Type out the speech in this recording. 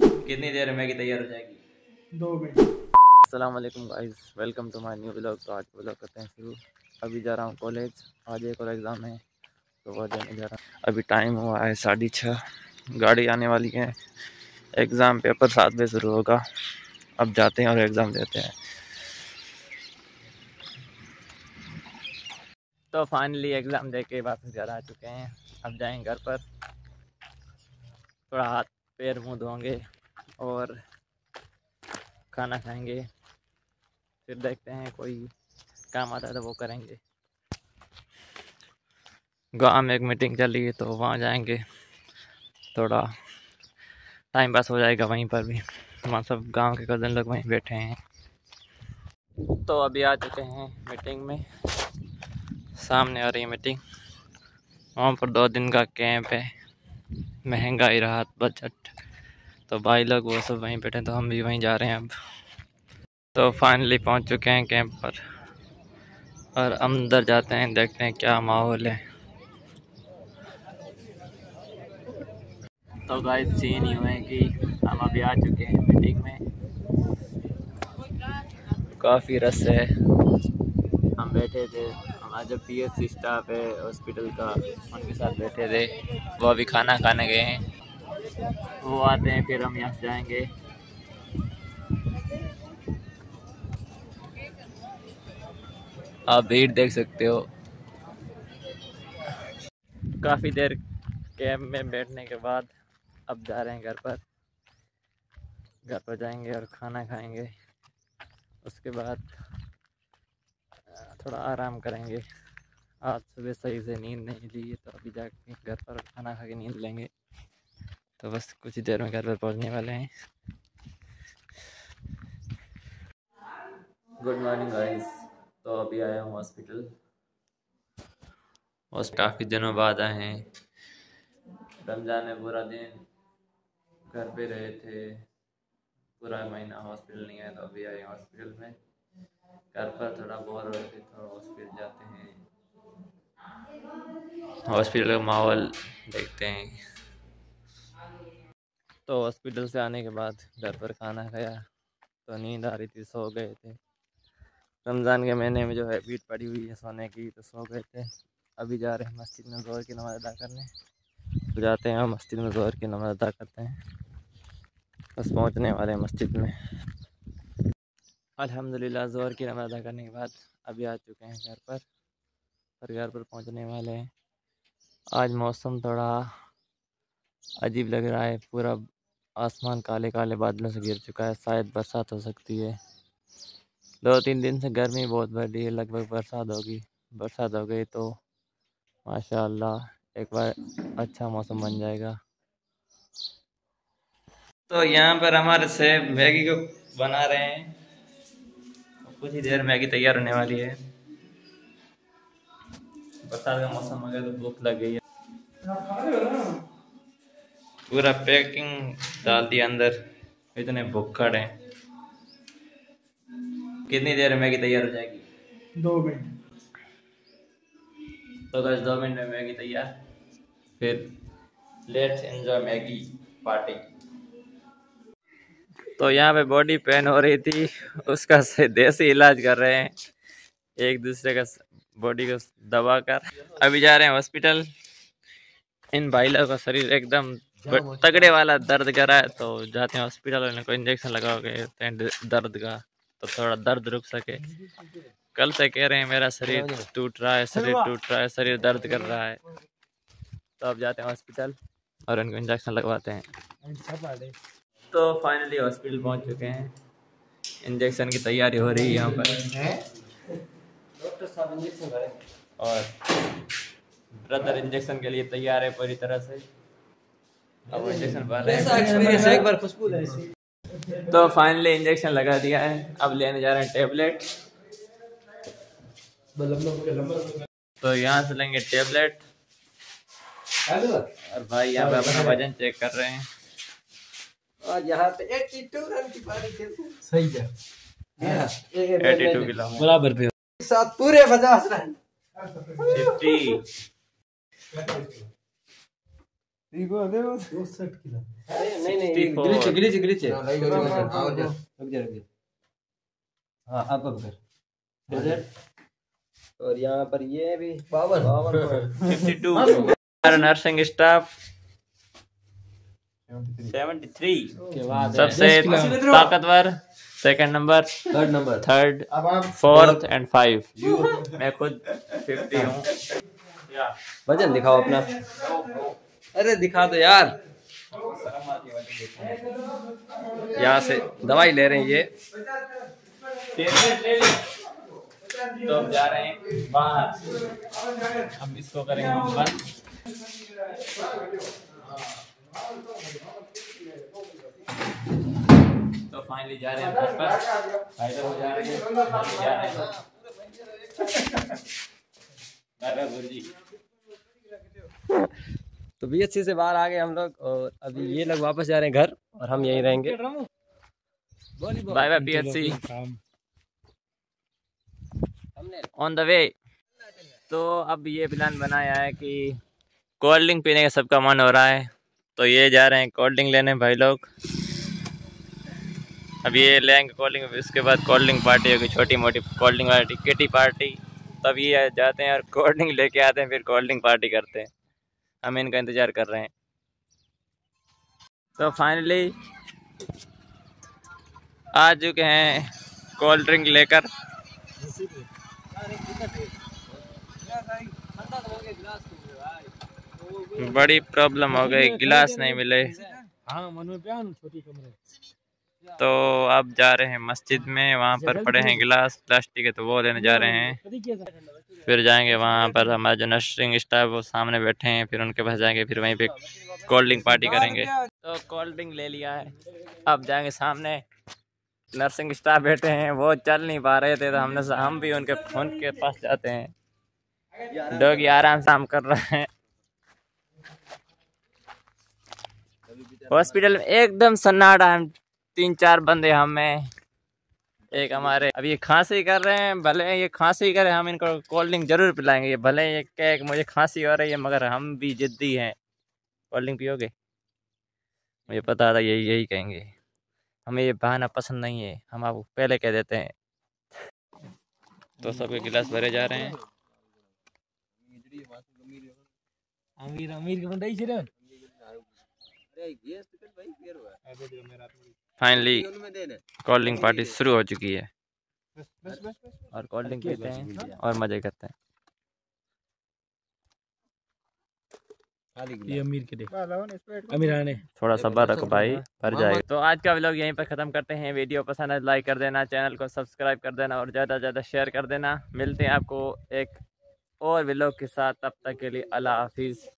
कितनी देर में मैगी तैयार हो जाएगी? दो मिनट अस्सलाम वालेकुम guys welcome to my new blog. तो आज ब्लॉग करते हैं शुरू। अभी जा रहा हूँ कॉलेज। आज एक और एग्ज़ाम है तो वह देने जा रहा हूँ। अभी टाइम हुआ है साढ़े छः। गाड़ी आने वाली है। एग्ज़ाम पेपर सात बजे शुरू होगा। अब जाते हैं और एग्ज़ाम देते हैं। तो फाइनली एग्ज़ाम दे के वापस घर आ चुके हैं। अब जाएँगे घर पर। थोड़ा हाथ पैर मुँह धोंगे और खाना खाएँगे। फिर देखते हैं कोई काम आता है तो वो करेंगे। गाँव में एक मीटिंग चल रही है तो वहाँ जाएँगे। थोड़ा टाइम पास हो जाएगा वहीं पर भी। वहाँ सब गाँव के कज़न लोग वहीं बैठे हैं। तो अभी आ चुके हैं मीटिंग में। सामने आ रही है मीटिंग। वहाँ पर दो दिन का कैंप है। महँगाई, राहत, बजट। तो भाई लोग, वो सब वहीं बैठे तो हम भी वहीं जा रहे हैं अब। तो फाइनली पहुँच चुके हैं कैंप पर। और अंदर जाते हैं, देखते हैं क्या माहौल है। तो गाइस सीन ही हुए कि हम अभी आ चुके हैं मीटिंग में। काफ़ी रस है। हम बैठे थे। हमारा पी एस स्टाफ है हॉस्पिटल का, उनके साथ बैठे थे। वो अभी खाना खाने गए हैं। वो आते हैं, फिर हम यहाँ से जाएँगे। आप भीड़ देख सकते हो। काफ़ी देर कैब में बैठने के बाद अब जा रहे हैं घर पर। घर पर जाएँगे और खाना खाएँगे। उसके बाद थोड़ा आराम करेंगे। आज सुबह सही से नींद नहीं ली तो अभी जाके घर पर खाना खा के नींद लेंगे। तो बस कुछ ही देर में घर पर पहुँचने वाले हैं। गुड मॉर्निंग गाइस तो अभी आया हूँ हॉस्पिटल और काफ़ी दिनों बाद आए हैं। रमज़ान में पूरा दिन घर पे रहे थे। पूरा महीना हॉस्पिटल नहीं आया तो अभी आए हॉस्पिटल में। घर पर थोड़ा बोर हो थे तो हॉस्पिटल जाते हैं। हॉस्पिटल का माहौल देखते हैं। तो हॉस्पिटल से आने के बाद घर पर खाना खाया तो नींद आ रही थी, सो गए थे। रमज़ान के महीने में जो है, भीड़ पड़ी हुई है सोने की तो सो गए थे। अभी जा रहे हैं मस्जिद में ज़ोर की नमाज़ अदा करने। तो जाते हैं मस्जिद में ज़ोर की नमाज़ अदा करते हैं। बस पहुँचने वाले हैं मस्जिद में। अल्हम्दुलिल्लाह, ज़ोर की नमाज़ अदा करने के बाद अभी आ चुके हैं घर पर, और घर पर पहुँचने वाले हैं। आज मौसम थोड़ा अजीब लग रहा है, पूरा आसमान काले काले बादलों से घिर चुका है, शायद बरसात हो सकती है। दो तीन दिन से गर्मी बहुत बढ़ रही है, लगभग बरसात होगी, बरसात हो गई तो माशाल्लाह, एक बार अच्छा मौसम बन जाएगा। तो यहाँ पर हमारे सेब मैगी को बना रहे हैं। कुछ ही देर मैगी तैयार होने वाली है। बरसात का मौसम आ गया तो भूख लग गई है। पूरा पैकिंग डाल दिया अंदर। इतने भुक्खड़ हैं। कितनी देर में मैगी तैयार हो जाएगी? दो मिनट। तो बस दो मिनट में मैगी तैयार। फिर लेट्स एंजॉय मैगी पार्टी तो यहाँ पे बॉडी पेन हो रही थी। उसका से देसी इलाज कर रहे हैं। एक दूसरे का बॉडी को दबा कर। अभी जा रहे हैं हॉस्पिटल इन भाई लोगों का शरीर एकदम तगड़े वाला दर्द कर रहा है। तो जाते हैं हॉस्पिटल इनको इंजेक्शन लगाओगे दर्द का तो थोड़ा दर्द रुक सके। कल से कह रहे हैं मेरा शरीर टूट रहा है शरीर टूट रहा है शरीर दर्द कर रहा है। तो अब जाते हैं हॉस्पिटल और इनको इंजेक्शन लगवाते हैं। तो फाइनली हॉस्पिटल पहुँच चुके हैं। इंजेक्शन की तैयारी हो रही है यहाँ पर। और ब्रदर इंजेक्शन के लिए तैयार है पूरी तरह से। अब इंजेक्शन भर रहे हैं। एक बार खुशबू तो फाइनली इंजेक्शन लगा दिया है। अब लेने जा रहे हैं टेबलेट तो यहाँ से लेंगे टेबलेट और भाई यहाँ पे अपना वज़न चेक कर रहे हैं। आज यहाँ पे 82 रन की पारी खेलते सही है। टू किलो बराबर पे साथ पूरे पचास रन। फिफ्टी नहीं नहीं ग्लिच ग्लिच ग्लिच है रुक जा रुक जा हाँ आप अब कर और यहाँ पर ये भी पावर टू हमारा नर्सिंग स्टाफ सबसे ताकतवर second number third number third fourth and five मैं खुद फिफ्टी हूँ। वज़न दिखाओ अपना। अरे दिखा दो यार। यहाँ से दवाई ले रहे हैं ये। तो हम जा रहे हैं बाहर। हम इसको करेंगे बंद तो फाइनली जा रहे हैं घर पर फाइनल हो जा रहे हैं। भी जा रहे हैं। तो बीएससी से बाहर आ गए हम लोग और अभी ये लोग वापस जा रहे हैं घर और हम यहीं रहेंगे। Bye bye PHC on the way तो अब ये प्लान बनाया है कि कोल्ड ड्रिंक पीने का सबका मन हो रहा है। तो ये जा रहे हैं कोल्ड ड्रिंक लेने भाई लोग। अब ये लेंगे ड्रिंक उसके बाद ड्रिंक पार्टी होगी, छोटी मोटी ड्रिंक पार्टी किटी पार्टी। तब ये जाते हैं और ड्रिंक लेके आते हैं, फिर ड्रिंक पार्टी करते हैं। हम इनका इंतज़ार कर रहे हैं। तो फाइनली आ चुके हैं कोल्ड ड्रिंक लेकर। बड़ी प्रॉब्लम हो गई, गिलास नहीं मिले। तो अब जा रहे हैं मस्जिद में वहाँ पर पड़े हैं गिलास प्लास्टिक के तो वो लेने जा रहे हैं। फिर जाएँगे वहाँ पर हमारा जो नर्सिंग स्टाफ वो सामने बैठे हैं फिर उनके पास जाएँगे फिर वहीं पे कोल्ड ड्रिंक पार्टी करेंगे। तो कोल्ड ड्रिंक ले लिया है। अब जाएँगे सामने। नर्सिंग स्टाफ बैठे हैं वो चल नहीं पा रहे थे तो हमने हम भी उनके फ़ोन के पास जाते हैं। डॉगी आराम से कर रहे हैं। हॉस्पिटल में एकदम सन्नाटा है। तीन चार बंदे हमें। एक हमारे अब ये खांसी कर रहे हैं भले ये खांसी करे हम इनको कोल्ड ड्रिंक ज़रूर पिलाएँगे। ये भले ये कहे मुझे खांसी हो रही है मगर हम भी जिद्दी हैं। कोल्ड ड्रिंक पियोगे? मुझे पता था यही यही कहेंगे। हमें ये बहाना पसंद नहीं है। हम आपको पहले कह देते हैं। तो सबके गिलास भरे जा रहे हैं। अमीर अमीर के बंदा ही रे फाइनली कोल्ड ड्रिंक पार्टी शुरू हो चुकी है। और कोल्ड ड्रिंक पीते हैं और मज़े करते हैं। ये अमीर के अमीर आने। थोड़ा सब्र रखो भाई भर जाएगा। तो आज का व्लॉग यहीं पर ख़त्म करते हैं। वीडियो पसंद है लाइक कर देना चैनल को सब्सक्राइब कर देना और ज़्यादा से ज़्यादा शेयर कर देना। मिलते हैं आपको एक और व्लॉग के साथ। तब तक के लिए अल्लाह हाफिज़।